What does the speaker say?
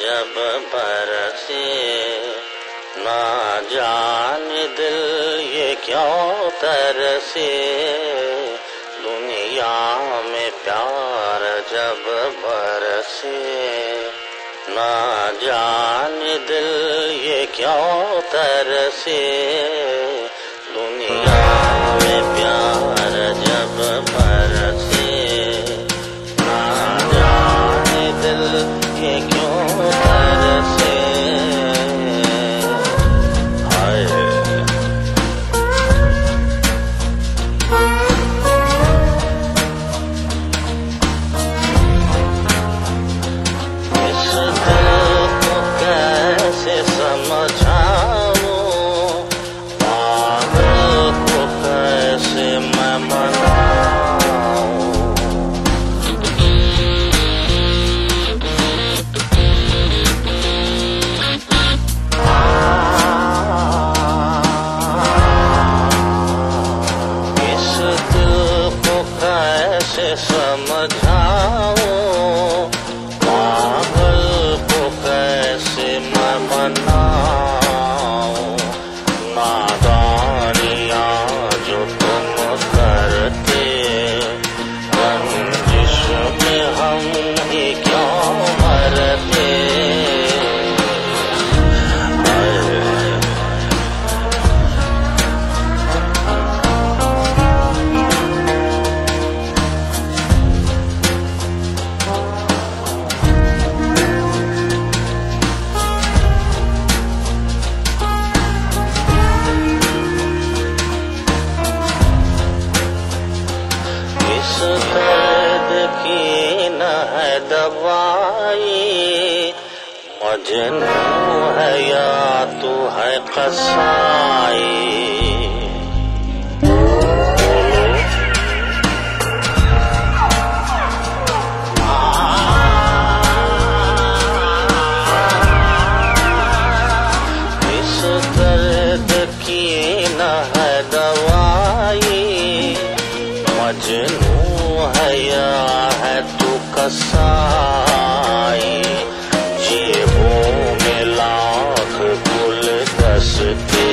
जब बरसे, ना जान दिल ये क्यों तरसे। दुनिया में प्यार जब बरसे, ना जान दिल ये क्यों तरसे। समझाऊं पागल को कैसे मैं मनाऊं दवाई मजनू है या तू है कसाई। रसाई जेबों में लाख गुल दसते